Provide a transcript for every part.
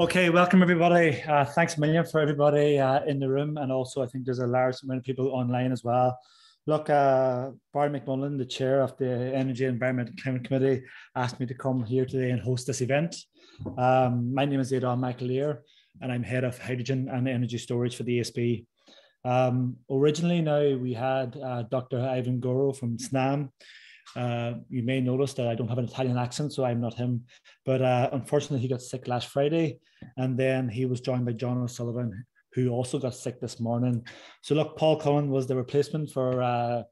Okay, welcome everybody. Uh, thanks a million for everybody uh, in the room, and also I think there's a large amount of people online as well. Look, uh, Barry McMullen, the chair of the Energy, Environment and Climate Committee, asked me to come here today and host this event. Um, my name is Aidan McAleer, and I'm head of hydrogen and energy storage for the ESB. Um, originally, now we had uh, Dr. Ivan Goro from SNAM, uh, you may notice that I don't have an Italian accent, so I'm not him. But uh, unfortunately, he got sick last Friday, and then he was joined by John O'Sullivan, who also got sick this morning. So look, Paul Cullen was the replacement for uh,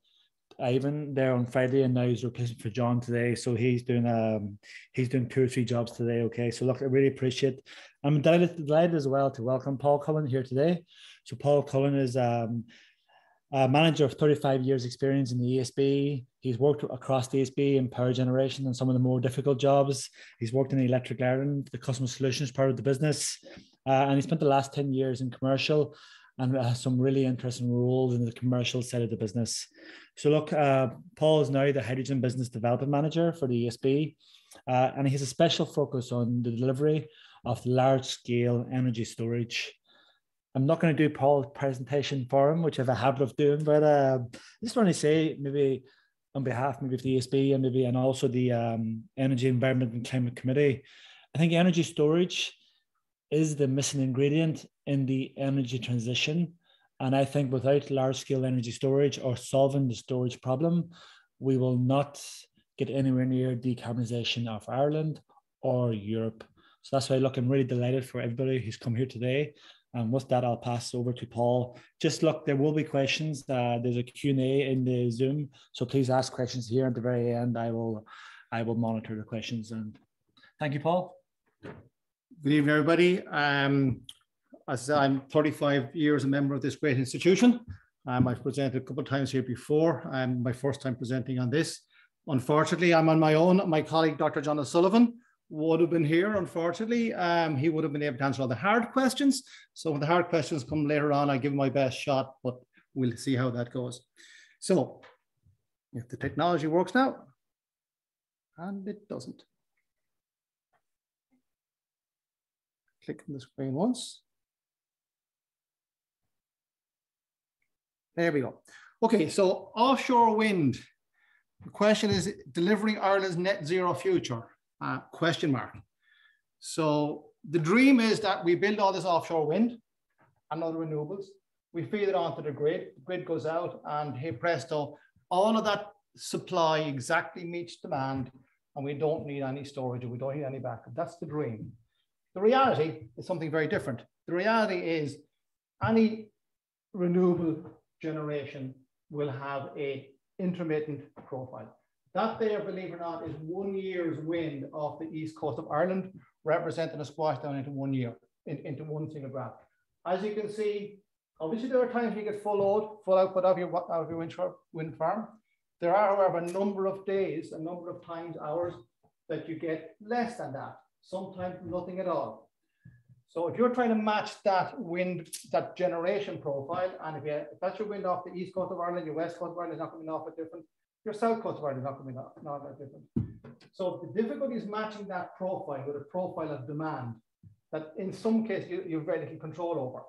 Ivan there on Friday, and now he's replacing for John today. So he's doing um he's doing two or three jobs today. Okay, so look, I really appreciate. I'm delighted, delighted as well to welcome Paul Cullen here today. So Paul Cullen is um, a manager of 35 years experience in the ESB. He's worked across the ESB in power generation and some of the more difficult jobs. He's worked in the Electric Ireland, the customer solutions part of the business. Uh, and he spent the last 10 years in commercial and has some really interesting roles in the commercial side of the business. So look, uh, Paul is now the hydrogen business development manager for the ESB. Uh, and he has a special focus on the delivery of large scale energy storage I'm not going to do Paul's presentation for him, which I have a habit of doing, but uh, I just want to say maybe on behalf maybe of the ESB and maybe and also the um, Energy, Environment and Climate Committee, I think energy storage is the missing ingredient in the energy transition. And I think without large scale energy storage or solving the storage problem, we will not get anywhere near decarbonisation of Ireland or Europe. So that's why look, I'm really delighted for everybody who's come here today. And with that, I'll pass over to Paul. Just look, there will be questions. Uh, there's a Q&A in the Zoom, so please ask questions here at the very end. I will, I will monitor the questions. And thank you, Paul. Good evening, everybody. Um, as I'm 35 years a member of this great institution, um, I've presented a couple of times here before. I'm my first time presenting on this. Unfortunately, I'm on my own. My colleague, Dr. John O'Sullivan, would have been here, unfortunately. Um, he would have been able to answer all the hard questions. So when the hard questions come later on, I give my best shot, but we'll see how that goes. So if the technology works now, and it doesn't. Click on the screen once. There we go. Okay, so offshore wind. The question is delivering Ireland's net zero future uh, question mark. So the dream is that we build all this offshore wind and other renewables. We feed it onto the grid. The grid goes out, and hey presto, all of that supply exactly meets demand, and we don't need any storage or we don't need any backup. That's the dream. The reality is something very different. The reality is any renewable generation will have a intermittent profile. That there, believe it or not, is one year's wind off the east coast of Ireland, representing a squash down into one year, in, into one single graph. As you can see, obviously there are times you get full load, full output of your, out of your wind, wind farm. There are, however, a number of days, a number of times, hours that you get less than that, sometimes nothing at all. So if you're trying to match that wind, that generation profile, and if, you, if that's your wind off the east coast of Ireland, your west coast of Ireland is not coming off a different your coast of is not going to be not, that different. So the difficulty is matching that profile with a profile of demand that in some cases you, you have very little control over.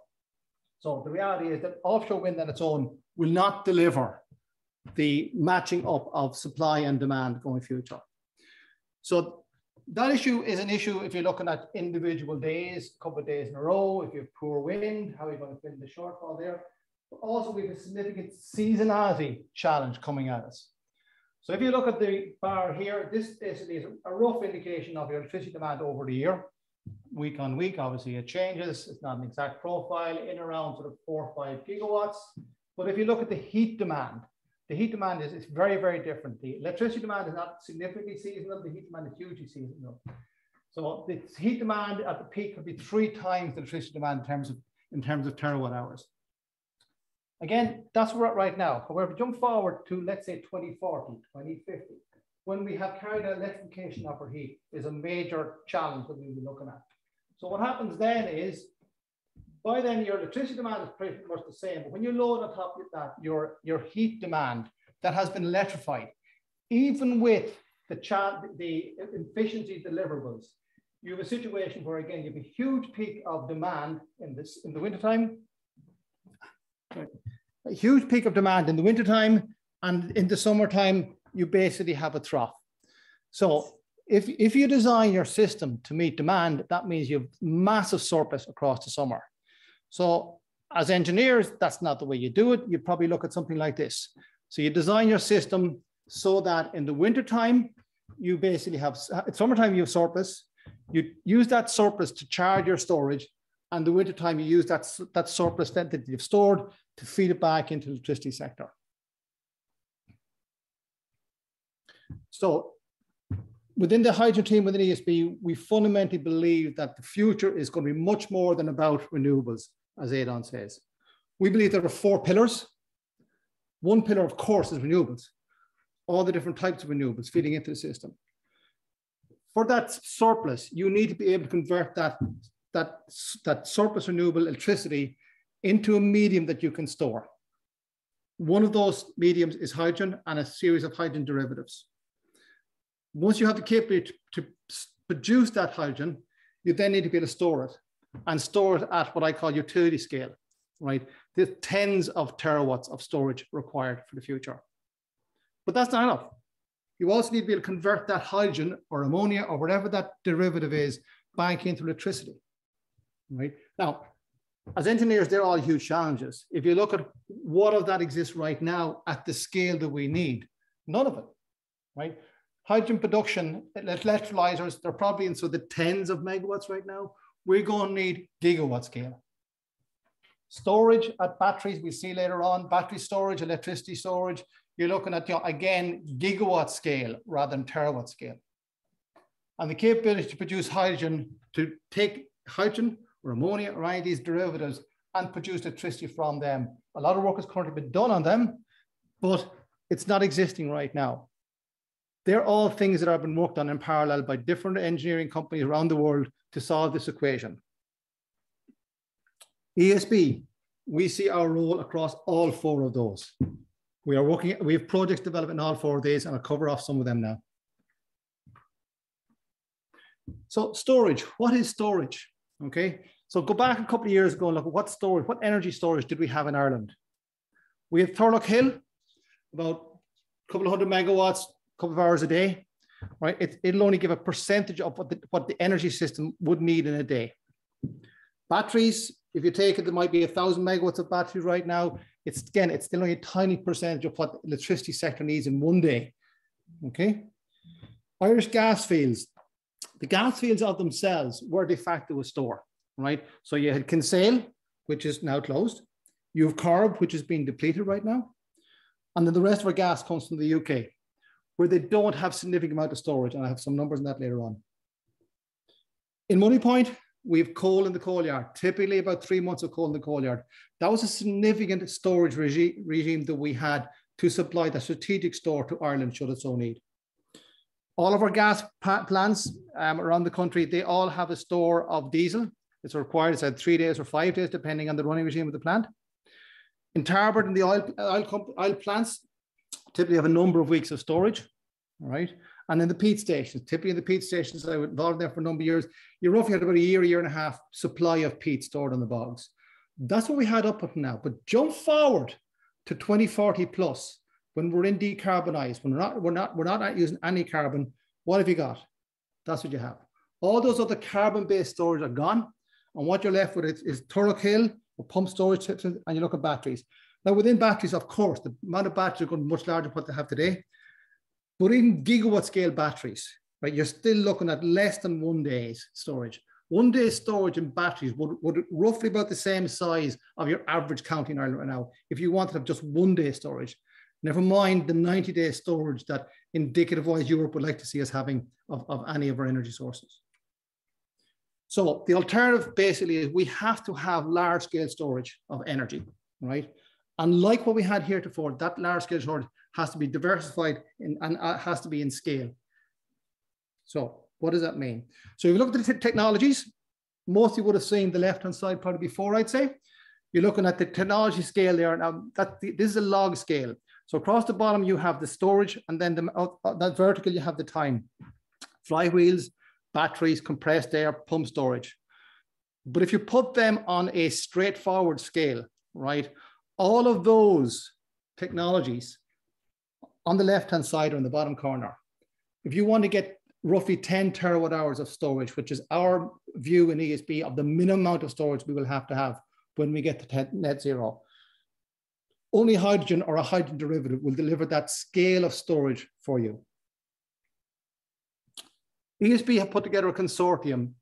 So the reality is that offshore wind on its own will not deliver the matching up of supply and demand going future. So that issue is an issue if you're looking at individual days, a couple of days in a row, if you have poor wind, how are you going to fill the shortfall there? But also we have a significant seasonality challenge coming at us. So if you look at the bar here, this basically is a rough indication of your electricity demand over the year. Week on week, obviously it changes. It's not an exact profile in around sort of four or five gigawatts. But if you look at the heat demand, the heat demand is, is very, very different. The electricity demand is not significantly seasonal. The heat demand is hugely seasonal. So the heat demand at the peak could be three times the electricity demand in terms of, in terms of terawatt hours. Again, that's where we're at right now. However, jump forward to, let's say, 2040, 2050, when we have carried out electrification of our heat is a major challenge that we'll be looking at. So what happens then is, by then your electricity demand is pretty much the same, but when you load on top of that, your, your heat demand that has been electrified, even with the, the efficiency deliverables, you have a situation where again, you have a huge peak of demand in this in the wintertime. A huge peak of demand in the wintertime, and in the summertime, you basically have a trough. So if, if you design your system to meet demand, that means you have massive surplus across the summer. So as engineers, that's not the way you do it. You probably look at something like this. So you design your system so that in the wintertime, you basically have, summertime you have surplus, you use that surplus to charge your storage, and the wintertime you use that, that surplus that you've stored to feed it back into the electricity sector. So within the hydrogen team within ESB, we fundamentally believe that the future is going to be much more than about renewables, as Aidan says. We believe there are four pillars. One pillar, of course, is renewables, all the different types of renewables feeding into the system. For that surplus, you need to be able to convert that, that, that surplus renewable electricity into a medium that you can store. One of those mediums is hydrogen and a series of hydrogen derivatives. Once you have the capability to, to produce that hydrogen, you then need to be able to store it and store it at what I call utility scale, right? There's tens of terawatts of storage required for the future. But that's not enough. You also need to be able to convert that hydrogen or ammonia or whatever that derivative is back into electricity, right? Now, as engineers, they're all huge challenges. If you look at what of that exists right now at the scale that we need, none of it, right? hydrogen production, electrolyzers, they're probably in so the tens of megawatts right now. We're going to need gigawatt scale. Storage at batteries, we see later on, battery storage, electricity storage, you're looking at, you know, again, gigawatt scale rather than terawatt scale. And the capability to produce hydrogen, to take hydrogen or ammonia or any of these derivatives and produce electricity from them. A lot of work has currently been done on them, but it's not existing right now. They're all things that have been worked on in parallel by different engineering companies around the world to solve this equation. ESB, we see our role across all four of those. We are working, we have projects developed in all four of these and I'll cover off some of them now. So storage, what is storage? Okay, so go back a couple of years ago and look at what storage, what energy storage did we have in Ireland? We had Turlough Hill, about a couple of hundred megawatts, a couple of hours a day, right? It, it'll only give a percentage of what the, what the energy system would need in a day. Batteries, if you take it, there might be a thousand megawatts of battery right now. It's again, it's still only a tiny percentage of what the electricity sector needs in one day. Okay. Irish gas fields. The gas fields of themselves were de facto a store, right? So you had Kinsale, which is now closed. You have Corrib, which is being depleted right now. And then the rest of our gas comes from the UK where they don't have significant amount of storage. And I have some numbers on that later on. In Moneypoint, we have coal in the coal yard, typically about three months of coal in the coal yard. That was a significant storage regi regime that we had to supply the strategic store to Ireland should it so need. All of our gas plants um, around the country, they all have a store of diesel. It's required, it's at three days or five days, depending on the running regime of the plant. In Tarbert, and the oil, oil, oil plants, typically have a number of weeks of storage, right? And then the peat stations, typically the peat stations, I was involved there for a number of years, you roughly had about a year, a year and a half supply of peat stored on the bogs. That's what we had up until now. But jump forward to 2040 plus, when we're in decarbonized, when we're not, we're not, we're not using any carbon, what have you got? That's what you have. All those other carbon-based storage are gone. And what you're left with is, is Turlough Hill or pump storage systems, and you look at batteries. Now, within batteries, of course, the amount of batteries are going much larger than what they have today. But in gigawatt scale batteries, right, you're still looking at less than one day's storage. One day's storage in batteries would, would roughly about the same size of your average county in Ireland right now. If you wanted to have just one day storage, never mind the 90 day storage that indicative wise Europe would like to see us having of, of any of our energy sources. So the alternative basically is we have to have large scale storage of energy, right? And like what we had heretofore, that large scale storage has to be diversified in, and uh, has to be in scale. So what does that mean? So if you look at the technologies, most you would have seen the left-hand side probably before, I'd say. You're looking at the technology scale there. Now, that, this is a log scale. So across the bottom, you have the storage, and then the, uh, that vertical, you have the time. Flywheels, batteries, compressed air, pump storage. But if you put them on a straightforward scale, right, all of those technologies on the left-hand side or in the bottom corner, if you want to get roughly 10 terawatt hours of storage, which is our view in ESB of the minimum amount of storage we will have to have when we get to net zero, only hydrogen or a hydrogen derivative will deliver that scale of storage for you. ESB have put together a consortium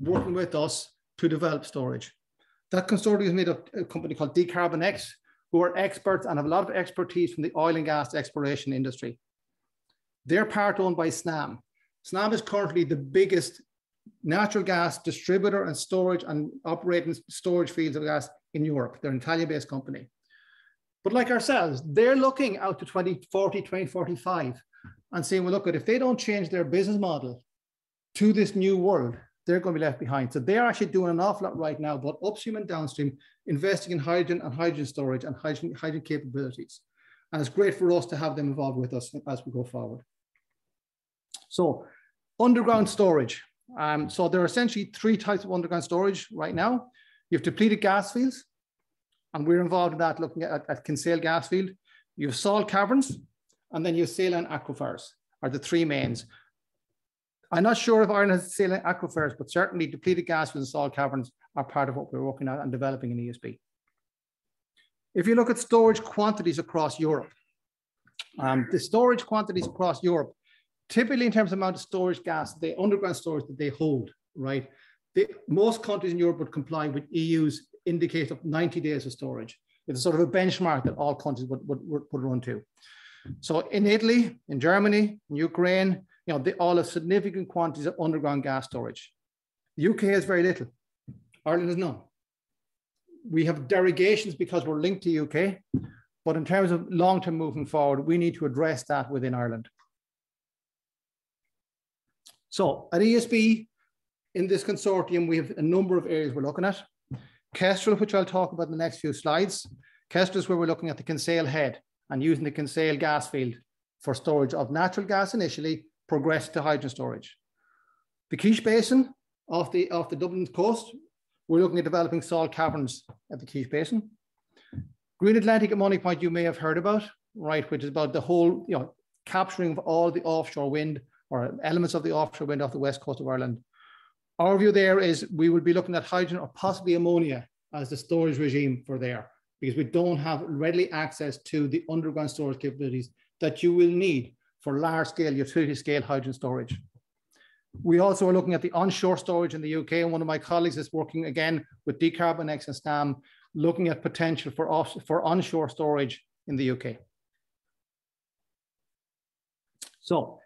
working with us to develop storage. That consortium is made of a company called DecarbonX, who are experts and have a lot of expertise from the oil and gas exploration industry. They're part owned by Snam. Snam is currently the biggest natural gas distributor and storage and operating storage fields of gas in Europe. They're an Italian-based company. But like ourselves, they're looking out to 2040, 2045 and saying, well, look, at if they don't change their business model to this new world, they're going to be left behind. So they're actually doing an awful lot right now, both upstream and downstream, investing in hydrogen and hydrogen storage and hydrogen, hydrogen capabilities. And it's great for us to have them involved with us as we go forward. So underground storage. Um, so there are essentially three types of underground storage right now. You have depleted gas fields, and we're involved in that looking at, at Kinsale gas field. You have salt caverns, and then you have saline aquifers are the three mains. I'm not sure if Ireland has saline aquifers, but certainly depleted gas and salt caverns are part of what we're working on and developing in ESB. If you look at storage quantities across Europe, um, the storage quantities across Europe, typically in terms of amount of storage gas, the underground storage that they hold, right? The, most countries in Europe would comply with EU's indicator of 90 days of storage. It's sort of a benchmark that all countries would, would, would run to. So in Italy, in Germany, in Ukraine, you know, they all have significant quantities of underground gas storage. The UK has very little. Ireland has none. We have derogations because we're linked to UK, but in terms of long-term moving forward, we need to address that within Ireland. So at ESB, in this consortium, we have a number of areas we're looking at. Kestrel, which I'll talk about in the next few slides. Kestrel is where we're looking at the Kinsale head and using the Kinsale gas field for storage of natural gas initially, progress to hydrogen storage. The Kish Basin off the, off the Dublin coast, we're looking at developing salt caverns at the Kish Basin. Green Atlantic at Moneypoint, you may have heard about, right, which is about the whole, you know, capturing of all the offshore wind or elements of the offshore wind off the west coast of Ireland. Our view there is we would be looking at hydrogen or possibly ammonia as the storage regime for there because we don't have readily access to the underground storage capabilities that you will need for large scale utility scale hydrogen storage. We also are looking at the onshore storage in the UK, and one of my colleagues is working again with DecarbonX and SNAM, looking at potential for, off, for onshore storage in the UK. So,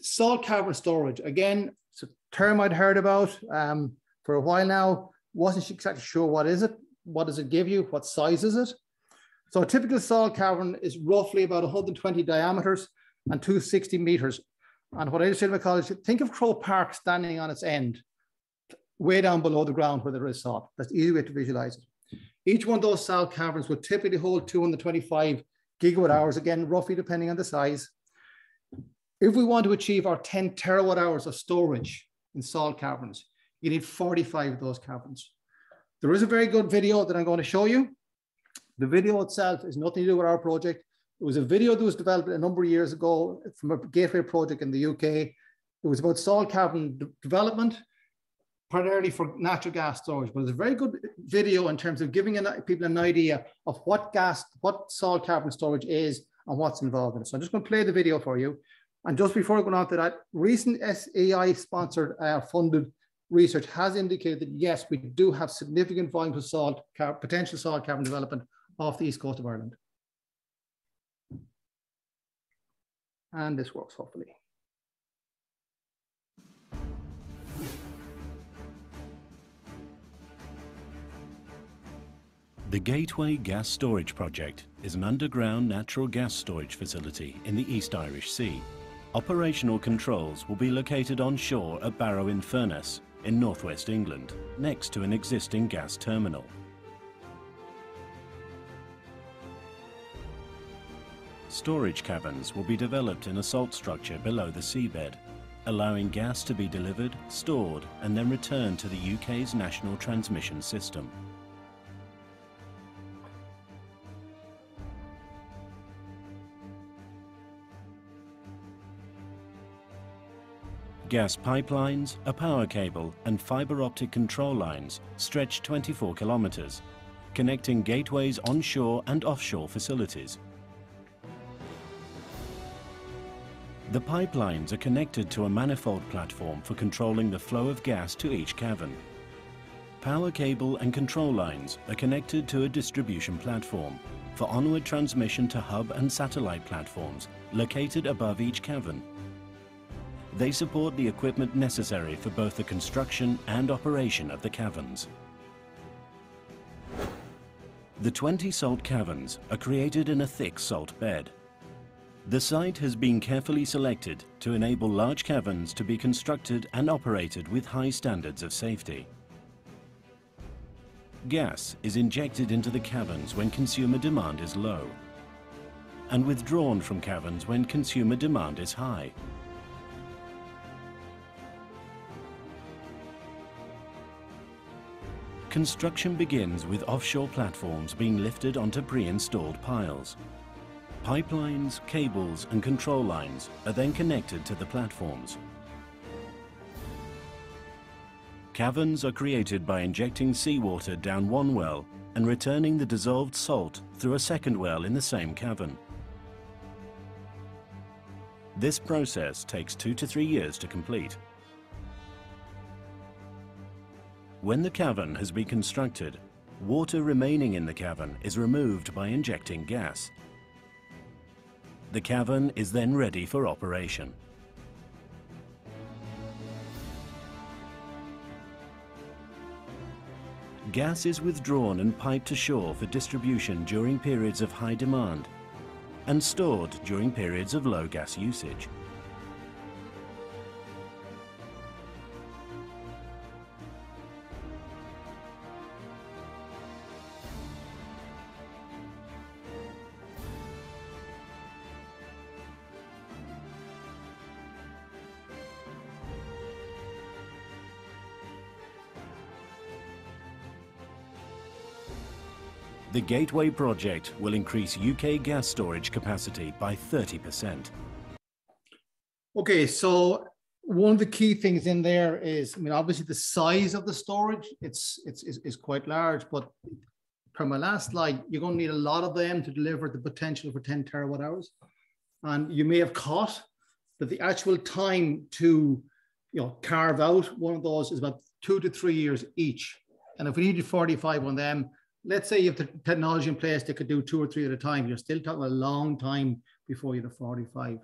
salt cavern storage, again, term I'd heard about um, for a while now. Wasn't exactly sure what is it, what does it give you, what size is it? So a typical salt cavern is roughly about 120 diameters and 260 meters. And what I just said to my colleagues, think of Croke Park standing on its end, way down below the ground where there is salt. That's the easy way to visualize it. Each one of those salt caverns would typically hold 225 gigawatt hours, again, roughly depending on the size. If we want to achieve our 10 terawatt hours of storage in salt caverns, you need 45 of those caverns. There is a very good video that I'm going to show you. The video itself is nothing to do with our project. It was a video that was developed a number of years ago from a gateway project in the UK. It was about salt cavern development, primarily for natural gas storage. But it's a very good video in terms of giving people an idea of what gas, what salt cavern storage is and what's involved in it. So I'm just going to play the video for you. And just before going on to that, recent SEAI sponsored uh, funded research has indicated that yes, we do have significant volumes of salt, potential salt cavern development off the east coast of Ireland. And this works hopefully. The Gateway Gas Storage Project is an underground natural gas storage facility in the East Irish Sea. Operational controls will be located on shore at Barrow-in-Furness in northwest England, next to an existing gas terminal. Storage caverns will be developed in a salt structure below the seabed. allowing gas to be delivered, stored and then returned to the UK's national transmission system. Gas pipelines, a power cable and fibre optic control lines stretch 24 kilometres, connecting gateways onshore and offshore facilities. The pipelines are connected to a manifold platform for controlling the flow of gas to each cavern. Power cable and control lines are connected to a distribution platform for onward transmission to hub and satellite platforms located above each cavern. They support the equipment necessary for both the construction and operation of the caverns. The 20 salt caverns are created in a thick salt bed the site has been carefully selected to enable large caverns to be constructed and operated with high standards of safety. Gas is injected into the caverns when consumer demand is low and withdrawn from caverns when consumer demand is high. Construction begins with offshore platforms being lifted onto pre-installed piles. Pipelines, cables and control lines are then connected to the platforms. Caverns are created by injecting seawater down one well and returning the dissolved salt through a second well in the same cavern. This process takes two to three years to complete. When the cavern has been constructed, water remaining in the cavern is removed by injecting gas. The cavern is then ready for operation. Gas is withdrawn and piped to shore for distribution during periods of high demand and stored during periods of low gas usage. The Gateway project will increase UK gas storage capacity by 30%. Okay, so one of the key things in there is, I mean, obviously the size of the storage, it's, it's, it's quite large, but per my last slide, you're going to need a lot of them to deliver the potential for 10 terawatt hours. And you may have caught that the actual time to you know, carve out one of those is about two to three years each. And if we needed 45 on them, let's say you have the technology in place that could do two or three at a time, you're still talking a long time before you have 45.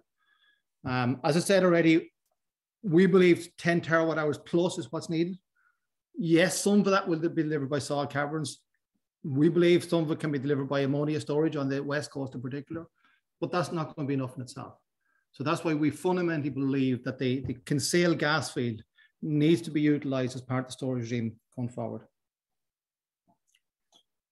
Um, as I said already, we believe 10 terawatt hours plus is what's needed. Yes, some of that will be delivered by salt caverns. We believe some of it can be delivered by ammonia storage on the west coast in particular, but that's not going to be enough in itself. So that's why we fundamentally believe that the, the Kinsale gas field needs to be utilized as part of the storage regime going forward.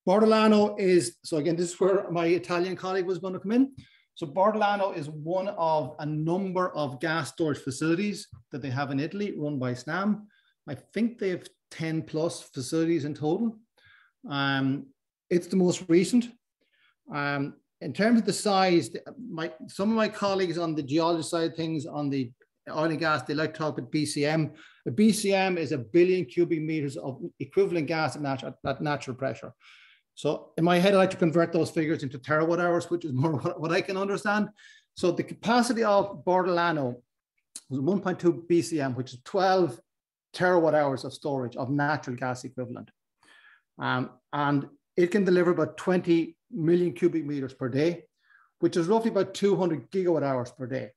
Bordolano is, so again, this is where my Italian colleague was going to come in. So Bordolano is one of a number of gas storage facilities that they have in Italy run by Snam. I think they have 10 plus facilities in total. Um, it's the most recent. Um, in terms of the size, my, some of my colleagues on the geology side things, on the oil and gas, they like to talk about BCM. A BCM is a billion cubic meters of equivalent gas at natural, at natural pressure. So in my head, I like to convert those figures into terawatt hours, which is more what, what I can understand. So the capacity of Bordolano was 1.2 BCM, which is 12 terawatt hours of storage of natural gas equivalent. Um, and it can deliver about 20 million cubic meters per day, which is roughly about 200 gigawatt hours per day.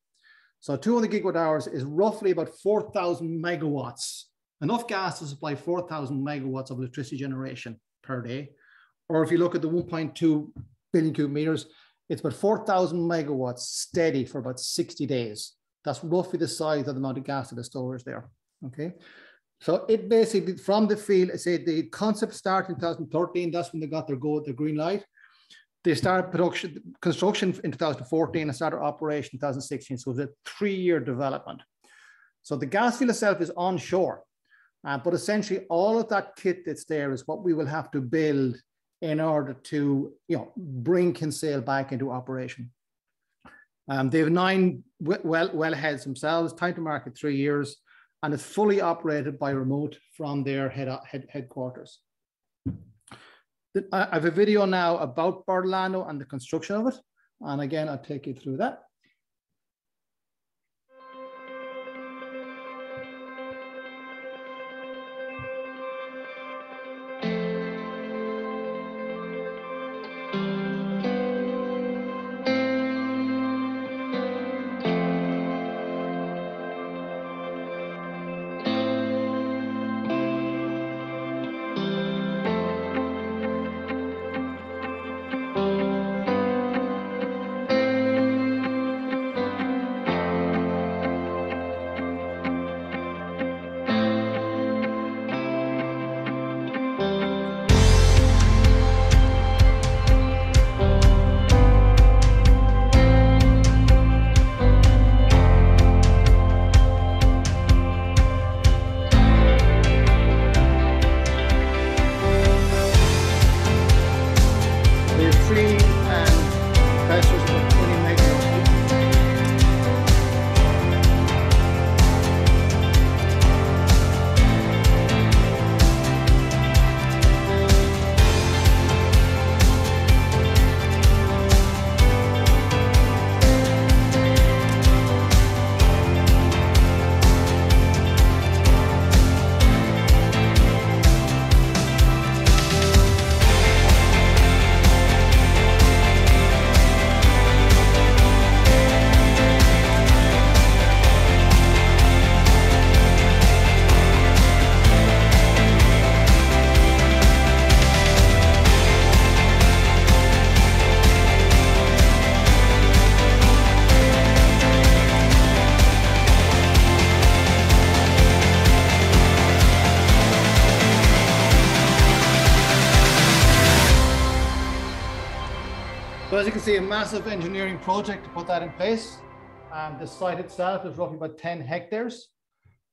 So 200 gigawatt hours is roughly about 4,000 megawatts, enough gas to supply 4,000 megawatts of electricity generation per day. Or if you look at the 1.2 billion cubic meters, it's about 4,000 megawatts steady for about 60 days. That's roughly the size of the amount of gas that is stored there. Okay. So it basically, from the field, I say the concept started in 2013. That's when they got their go, their green light. They started production, construction in 2014 and started operation in 2016. So it was a three-year development. So the gas field itself is onshore, uh, but essentially all of that kit that's there is what we will have to build in order to you know, bring Kinsale back into operation. Um, they have nine well wellheads themselves, time to market three years, and it's fully operated by remote from their head, head headquarters. I have a video now about Bordolano and the construction of it. And again, I'll take you through that. Massive engineering project to put that in place. Um, the site itself is roughly about 10 hectares.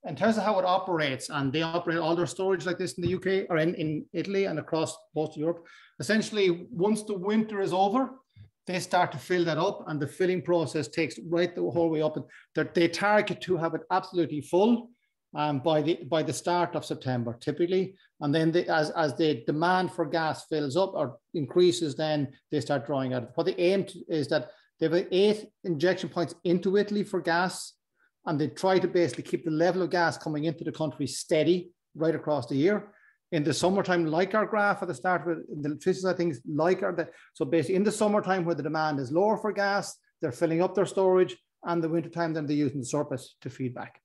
In terms of how it operates, and they operate all their storage like this in the UK or in, in Italy and across most Europe. Essentially, once the winter is over, they start to fill that up and the filling process takes right the whole way up. And they target to have it absolutely full um, by the by the start of September, typically. And then the, as, as the demand for gas fills up or increases, then they start drawing out. What they aim to, is that they have eight injection points into Italy for gas, and they try to basically keep the level of gas coming into the country steady right across the year. In the summertime, like our graph at the start with the electricity, I think, like our, the, so basically in the summertime where the demand is lower for gas, they're filling up their storage, and the wintertime, then they're using the surplus to feed back.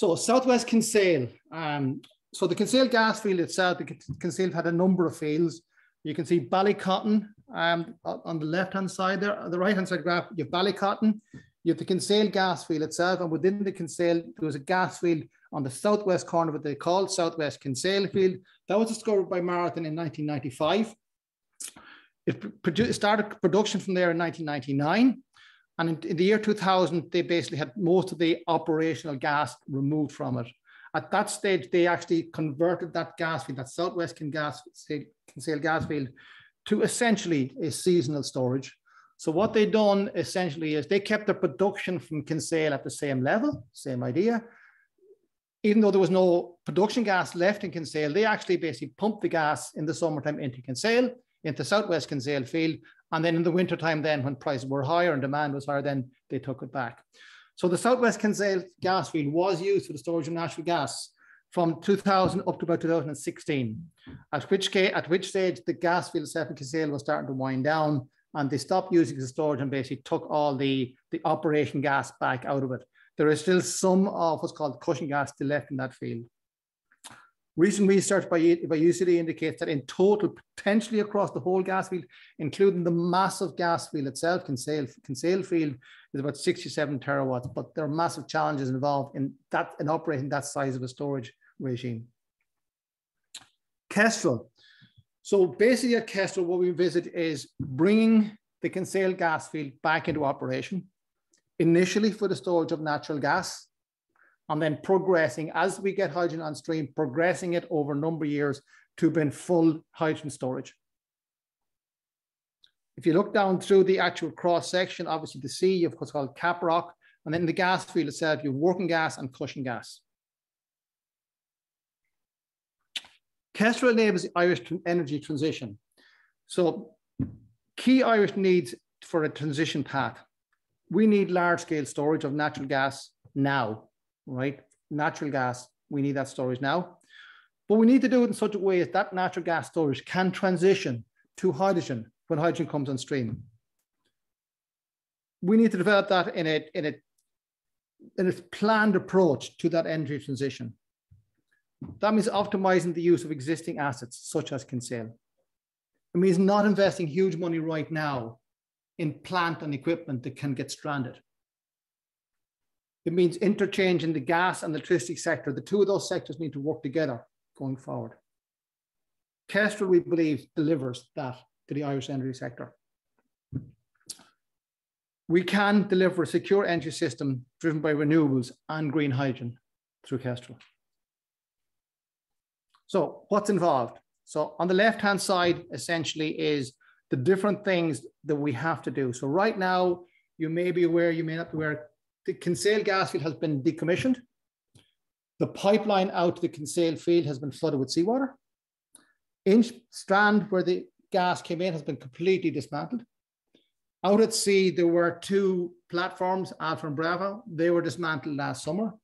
So Southwest Kinsale. Um, so the Kinsale gas field itself, the Kinsale had a number of fields. You can see Ballycotton um, on the left-hand side there, the right-hand side graph, you have Ballycotton, you have the Kinsale gas field itself, and within the Kinsale, there was a gas field on the southwest corner of what they called Southwest Kinsale field. That was discovered by Marathon in 1995. It started production from there in 1999. And in, in, the year 2000, they basically had most of the operational gas removed from it. At that stage, they actually converted that gas field, that Southwest gas, Kinsale gas field, to essentially a seasonal storage. So what they done essentially is they kept the production from Kinsale at the same level, same idea. Even though there was no production gas left in Kinsale, they actually basically pumped the gas in the summertime into Kinsale, into Southwest Kinsale field, and then in the wintertime, then when prices were higher and demand was higher, then they took it back. So the Southwest Kinsale gas field was used for the storage of natural gas from 2000 up to about 2016, at which, at which stage the gas field itself in Kinsale was starting to wind down and they stopped using the storage and basically took all the, the operation gas back out of it. There is still some of what's called cushion gas still left in that field. Recent research by, by UCD indicates that in total, potentially across the whole gas field, including the massive gas field itself, Kinsale, Kinsale field is about 67 terawatts, but there are massive challenges involved in that in operating that size of a storage regime. Kestrel. So basically at Kestrel, what we visit is bringing the Kinsale gas field back into operation initially for the storage of natural gas, and then progressing as we get hydrogen on stream, progressing it over a number of years to bring full hydrogen storage. If you look down through the actual cross section, obviously the sea, you've what's called cap rock, and then the gas field itself, you have working gas and cushion gas. Kestrel enables the Irish energy transition. So key Irish needs for a transition path. We need large scale storage of natural gas now, right? Natural gas, we need that storage now. But we need to do it in such a way that that natural gas storage can transition to hydrogen when hydrogen comes on stream. We need to develop that in a, in a, in a planned approach to that energy transition. That means optimizing the use of existing assets such as Kinsale. It means not investing huge money right now in plant and equipment that can get stranded. It means interchanging the gas and electricity sector. The two of those sectors need to work together going forward. Kestrel, we believe, delivers that to the Irish energy sector. We can deliver a secure energy system driven by renewables and green hydrogen through Kestrel. So what's involved? So on the left-hand side, essentially is the different things that we have to do. So right now, you may be aware, you may not be aware, the Kinsale gas field has been decommissioned. The pipeline out to the Kinsale field has been flooded with seawater. Inch Strand, where the gas came in, has been completely dismantled. Out at sea, there were two platforms, Alpha and Bravo. They were dismantled last summer.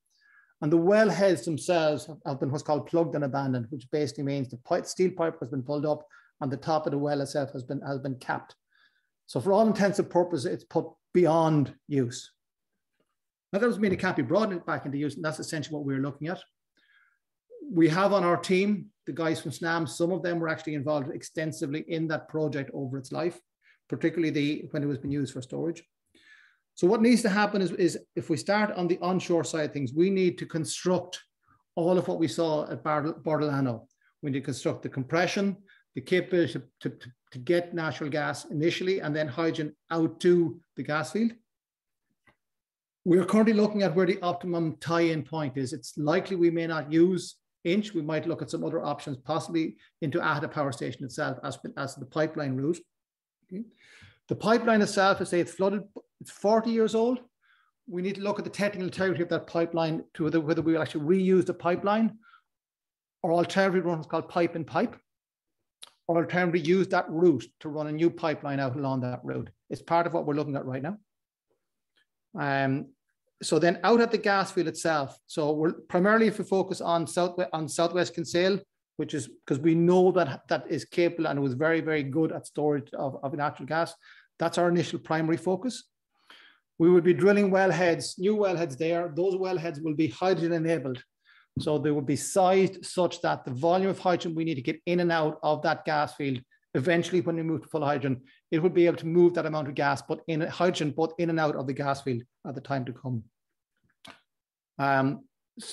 And the wellheads themselves have been what's called plugged and abandoned, which basically means the pipe, steel pipe has been pulled up and the top of the well itself has been, has been capped. So for all intents and purposes, it's put beyond use. Now that doesn't mean it can't be brought back into use, and that's essentially what we're looking at. We have on our team the guys from SNAM. Some of them were actually involved extensively in that project over its life, particularly the when it was being used for storage. So what needs to happen is, is if we start on the onshore side of things, we need to construct all of what we saw at Bordolano. We need to construct the compression, the capability to, to, to get natural gas initially and then hydrogen out to the gas field. We're currently looking at where the optimum tie-in point is. It's likely we may not use Inch. We might look at some other options, possibly into Aghada Power Station itself as, as the pipeline route. Okay. The pipeline itself, I say it's flooded, it's 40 years old. We need to look at the technical integrity of that pipeline to whether, whether we actually reuse the pipeline or alternatively run what's called pipe and pipe, or alternatively use that route to run a new pipeline out along that route. It's part of what we're looking at right now. Um, so then out at the gas field itself, so we're primarily if we focus on south on Southwest Kinsale, which is because we know that that is capable and was very, very good at storage of, of natural gas. That's our initial primary focus. We will be drilling wellheads, new wellheads there. Those wellheads will be hydrogen enabled. So they will be sized such that the volume of hydrogen we need to get in and out of that gas field, eventually when we move to full hydrogen, it will be able to move that amount of gas, but in hydrogen, both in and out of the gas field at the time to come. Um,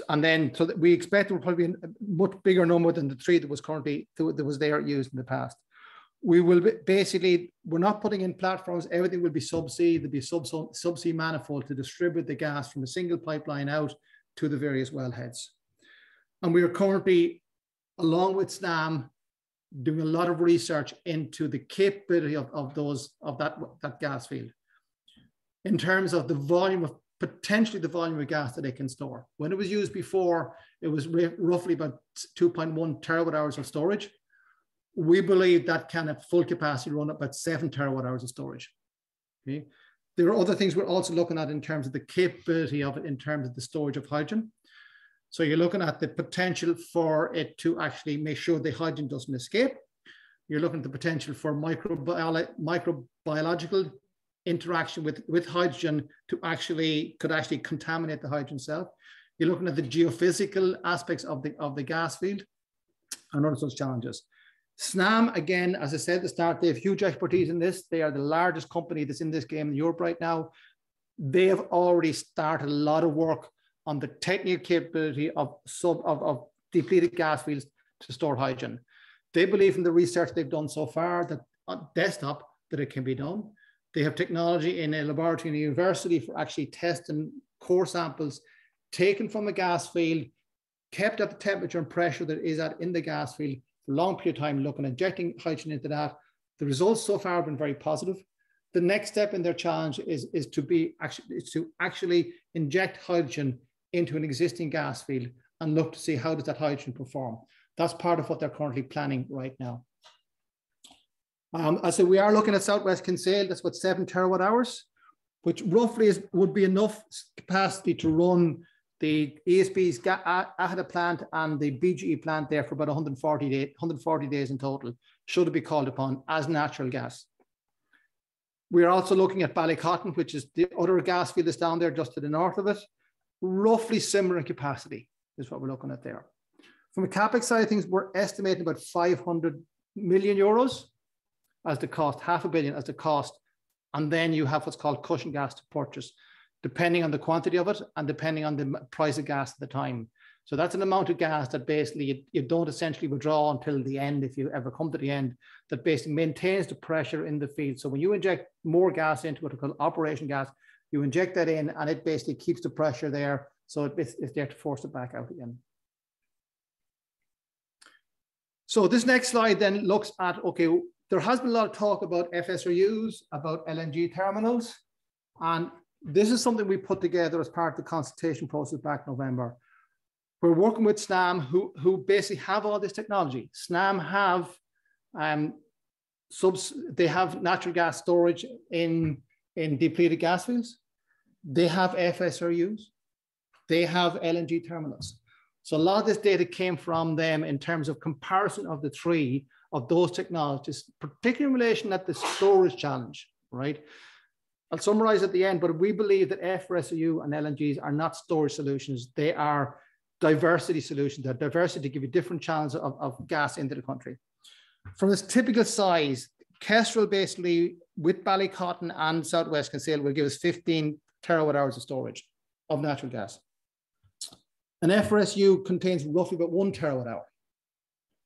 and then so we expect it will probably be a much bigger number than the three that was currently that was there used in the past. We will be, basically we're not putting in platforms. Everything will be subsea. There'll be sub subsea manifold to distribute the gas from a single pipeline out to the various wellheads. And we are currently, along with SNAM, doing a lot of research into the capability of, of those of that that gas field in terms of the volume of potentially the volume of gas that it can store. When it was used before, it was roughly about 2.1 terawatt hours of storage. We believe that can at full capacity run up about seven terawatt hours of storage. Okay. There are other things we're also looking at in terms of the capability of it in terms of the storage of hydrogen. So you're looking at the potential for it to actually make sure the hydrogen doesn't escape. You're looking at the potential for microbiolo microbiological interaction with, with hydrogen to actually could actually contaminate the hydrogen cell. You're looking at the geophysical aspects of the of the gas field and other such challenges. SNAM, again, as I said at the start, they have huge expertise in this. They are the largest company that's in this game in Europe right now. They have already started a lot of work on the technical capability of sub of, of depleted gas fields to store hydrogen. They believe in the research they've done so far that on desktop that it can be done. They have technology in a laboratory in a university for actually testing core samples taken from a gas field, kept at the temperature and pressure that is at in the gas field for a long period of time, looking, injecting hydrogen into that. The results so far have been very positive. The next step in their challenge is, is to be actually is to actually inject hydrogen into an existing gas field and look to see how does that hydrogen perform. That's part of what they're currently planning right now. Um, I said we are looking at Southwest Kinsale. That's what seven terawatt hours, which roughly is, would be enough capacity to run the ESB's Aghada plant and the BGE plant there for about 140, day, 140 days in total, should it be called upon as natural gas. We're also looking at Ballycotton, which is the other gas field that's down there just to the north of it. Roughly similar in capacity is what we're looking at there. From a capex side of things, we're estimating about 500 million euros as the cost, half a billion as the cost. And then you have what's called cushion gas to purchase, depending on the quantity of it and depending on the price of gas at the time. So that's an amount of gas that basically you, you, don't essentially withdraw until the end, if you ever come to the end, that basically maintains the pressure in the field. So when you inject more gas into what we call operation gas, you inject that in and it basically keeps the pressure there. So it, it's there to force it back out again. So this next slide then looks at, okay, there has been a lot of talk about FSRUs, about LNG terminals, and this is something we put together as part of the consultation process back November. We're working with SNAM, who, who basically have all this technology. SNAM have um, subs, they have natural gas storage in, in depleted gas fields. They have FSRUs. They have LNG terminals. So a lot of this data came from them in terms of comparison of the three of those technologies, particularly in relation to the storage challenge, right? I'll summarize at the end, but we believe that FSRU and LNGs are not storage solutions. They are diversity solutions. They're diversity to give you different channels of, of gas into the country. From this typical size, Kestrel basically with Ballycotton and Southwest Kinsale will give us 15 terawatt hours of storage of natural gas. An FSRU contains roughly about one terawatt hour.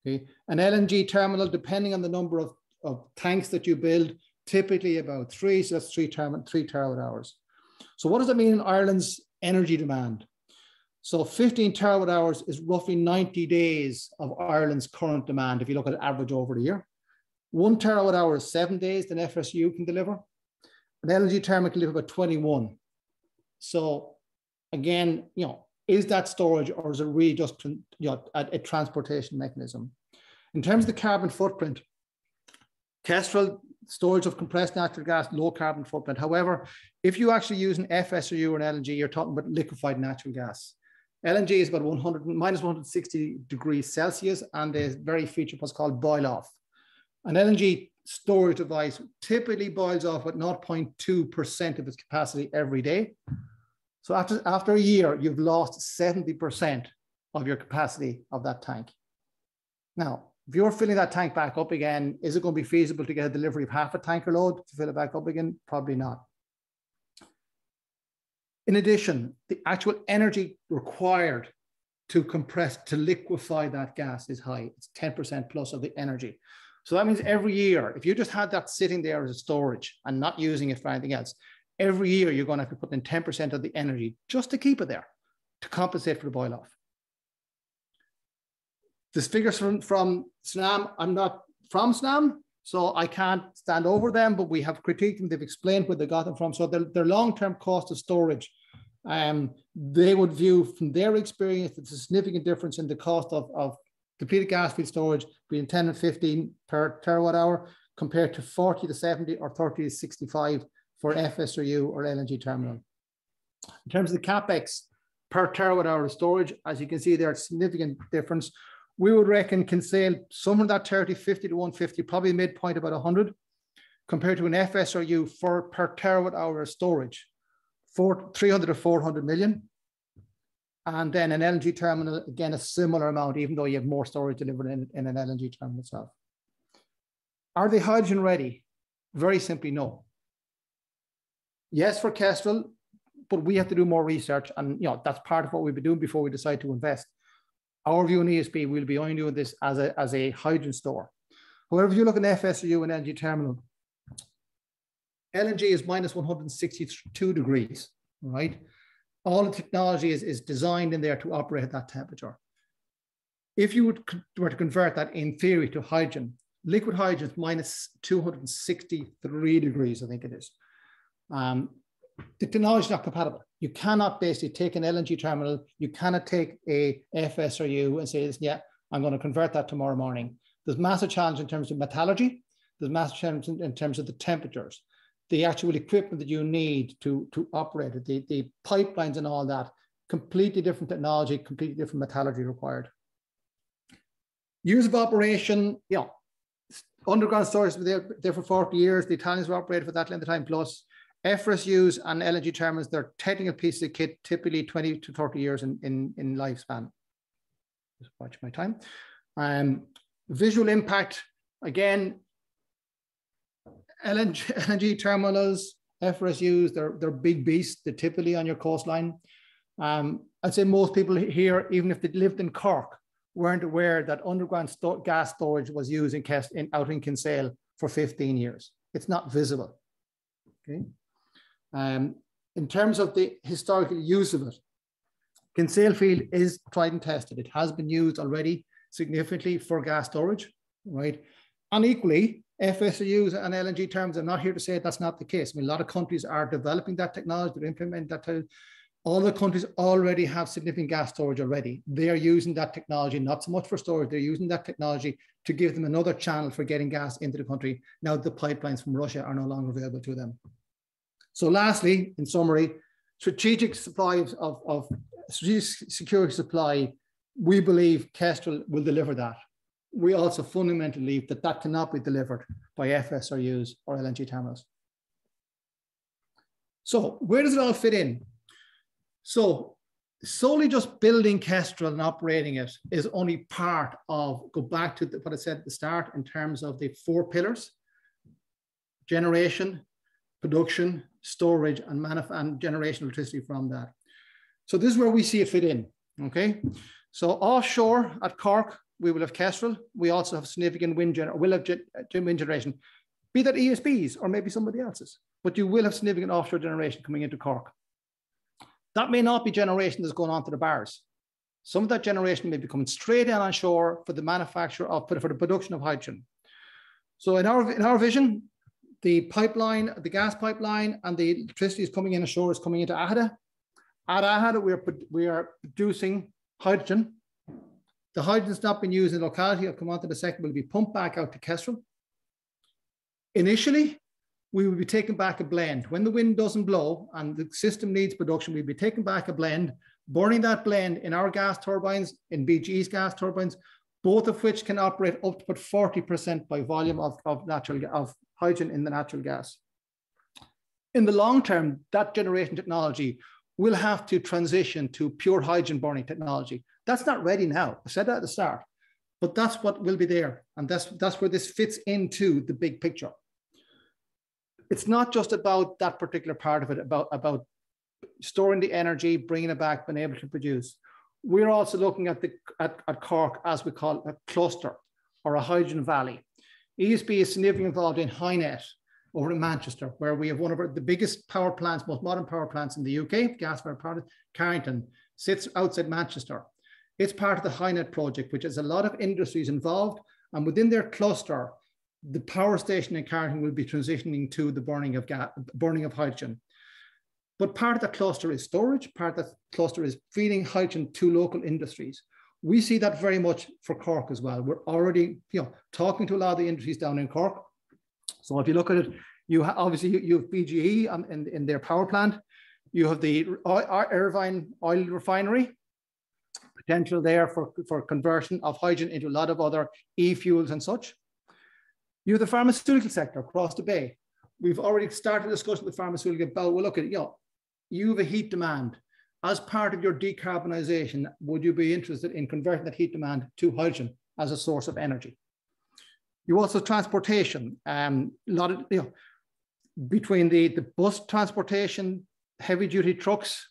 Okay. An LNG terminal, depending on the number of, of tanks that you build, typically about three, so that's three, three terawatt hours. So what does that mean in Ireland's energy demand? So 15 terawatt hours is roughly 90 days of Ireland's current demand if you look at average over the year. One terawatt hour is seven days that FSRU can deliver. An LNG terminal can deliver about 21. So again, you know, is that storage or is it really just you know, a, a transportation mechanism? In terms of the carbon footprint, Kestrel storage of compressed natural gas, low carbon footprint. However, if you actually use an FSRU or an LNG, you're talking about liquefied natural gas. LNG is about 100 minus 160 degrees Celsius and is very feature what's called boil off. An LNG storage device typically boils off at 0.2% of its capacity every day. So after, after a year, you've lost 70% of your capacity of that tank. Now, if you're filling that tank back up again, is it going to be feasible to get a delivery of half a tanker load to fill it back up again? Probably not. In addition, the actual energy required to compress, to liquefy that gas is high. It's 10% plus of the energy. So that means every year, if you just had that sitting there as a storage and not using it for anything else, every year you're going to have to put in 10% of the energy just to keep it there to compensate for the boil off. This figures from, from SNAM, I'm not from SNAM, so I can't stand over them, but we have critiqued them. They've explained where they got them from. So their, their long-term cost of storage, um, they would view from their experience, a significant difference in the cost of, of depleted gas field storage between 10 and 15 per terawatt hour compared to 40 to 70 or 30 to 65 for FSRU or LNG terminal. In terms of the capex per terawatt hour of storage, as you can see there, significant difference. We would reckon Kinsale somewhere that 30, 50 to 150, probably midpoint about 100, compared to an FSRU for per terawatt hour of storage, for 300 to 400 million. And then an LNG terminal, again, a similar amount, even though you have more storage delivered in, in an LNG terminal itself. Are they hydrogen ready? Very simply, no yes, for Kestrel, but we have to do more research. And you know, that's part of what we've been doing before we decide to invest. Our view on ESB, we'll be only doing this as a, as a hydrogen store. However, if you look at FSU and LNG terminal, LNG is minus 162 degrees, right? All the technology is, is designed in there to operate at that temperature. If you would, were to convert that in theory to hydrogen, liquid hydrogen is minus 263 degrees, I think it is. Um, the technology is not compatible. You cannot basically take an LNG terminal, you cannot take a FSRU and say, yeah, I'm going to convert that tomorrow morning. There's massive challenge in terms of metallurgy. There's massive challenge in, in terms of the temperatures, the actual equipment that you need to, to operate it, the, the pipelines and all that. Completely different technology, completely different metallurgy required. Years of operation, know, underground storage there, there for 40 years. The Italians were operated for that length of time plus. FSUs and LNG terminals, they're technical pieces of kit, typically 20 to 30 years in, in, in lifespan. Just watch my time. Um, visual impact, again, LNG, LNG terminals, FSUs, they're, they're big beasts. They're typically on your coastline. Um, I'd say most people here, even if they lived in Cork, weren't aware that underground sto gas storage was used in, in, out in Kinsale for 15 years. It's not visible. Okay. Um, in terms of the historical use of it, Kinsale Field is tried and tested. It has been used already significantly for gas storage, right? And equally, FSUs and LNG terms, I'm not here to say that's not the case. I mean, a lot of countries are developing that technology, they're implementing that. All the countries already have significant gas storage already. They are using that technology, not so much for storage, they're using that technology to give them another channel for getting gas into the country. Now the pipelines from Russia are no longer available to them. So lastly, in summary, strategic supply of, of, of strategic security supply, we believe Kestrel will deliver that. We also fundamentally believe that that cannot be delivered by FSRUs or LNG terminals. So where does it all fit in? So solely just building Kestrel and operating it is only part of, go back to the, what I said at the start in terms of the four pillars, generation, production, storage, and, and generation electricity from that. So this is where we see it fit in, okay? So offshore at Cork, we will have Kestrel. We also have significant wind generation, will have ge uh, wind generation, be that ESBs or maybe somebody else's, but you will have significant offshore generation coming into Cork. That may not be generation that's going on to the bars. Some of that generation may be coming straight in on shore for the manufacture of, for the production of hydrogen. So in our, in our vision, the pipeline, the gas pipeline and the electricity is coming in ashore is coming into Aghada. At Aghada, we are, we are producing hydrogen. The hydrogen has not been used in the locality, I'll come on to the second, will be pumped back out to Kestrel. Initially, we will be taking back a blend. When the wind doesn't blow and the system needs production, we'll be taking back a blend, burning that blend in our gas turbines, in BGE's gas turbines, both of which can operate up to about 40% by volume of, of natural of hydrogen in the natural gas. In the long term, that generation technology will have to transition to pure hydrogen burning technology. That's not ready now. I said that at the start, but that's what will be there. And that's, that's where this fits into the big picture. It's not just about that particular part of it, about, about storing the energy, bringing it back, being able to produce. We're also looking at, the, at, at Cork as we call it, a cluster or a hydrogen valley. ESB is significantly involved in HyNet over in Manchester, where we have one of our, the biggest power plants, most modern power plants in the UK, gas-fired power, Carrington, sits outside Manchester. It's part of the HyNet project, which has a lot of industries involved. And within their cluster, the power station in Carrington will be transitioning to the burning of gas, burning of hydrogen. But part of the cluster is storage, part of the cluster is feeding hydrogen to local industries. We see that very much for Cork as well. We're already, you know, talking to a lot of the industries down in Cork. So if you look at it, you obviously you, you have BGE um, in, in their power plant. You have the uh, Irving oil refinery, potential there for, for conversion of hydrogen into a lot of other e-fuels and such. You have the pharmaceutical sector across the bay. We've already started discussing the pharmaceutical about, well, look at, you know, you have a heat demand as part of your decarbonisation, would you be interested in converting that heat demand to hydrogen as a source of energy? You also transportation, um, a lot of, you know, between the, the bus transportation, heavy duty trucks,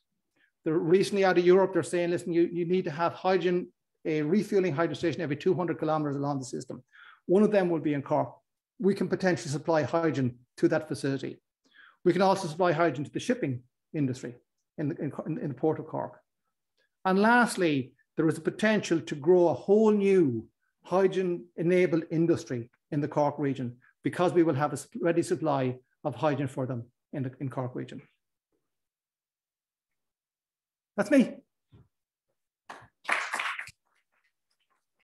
they're recently out of Europe, they're saying, listen, you, you need to have hydrogen, a refueling hydrogen station every 200 kilometers along the system. One of them will be in Cork. We can potentially supply hydrogen to that facility. We can also supply hydrogen to the shipping industry in the, in, in the port of Cork. And lastly, there is a potential to grow a whole new hydrogen-enabled industry in the Cork region because we will have a ready supply of hydrogen for them in the in Cork region. That's me.